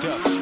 Dutch.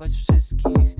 jebać wszystkich.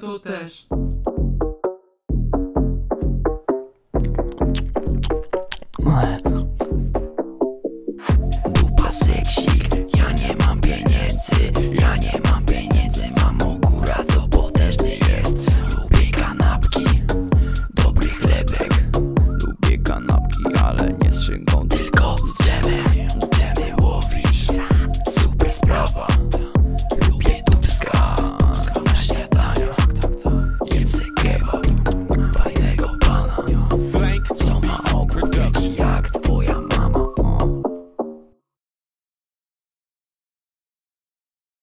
pisał też. Dupa seksik, ja nie mam pieniędzy, ja nie mam pieniędzy, mam ogóra, co bo też potężny jest. Lubię kanapki, dobry chlebek. Lubię kanapki, ale nie z szynką, tylko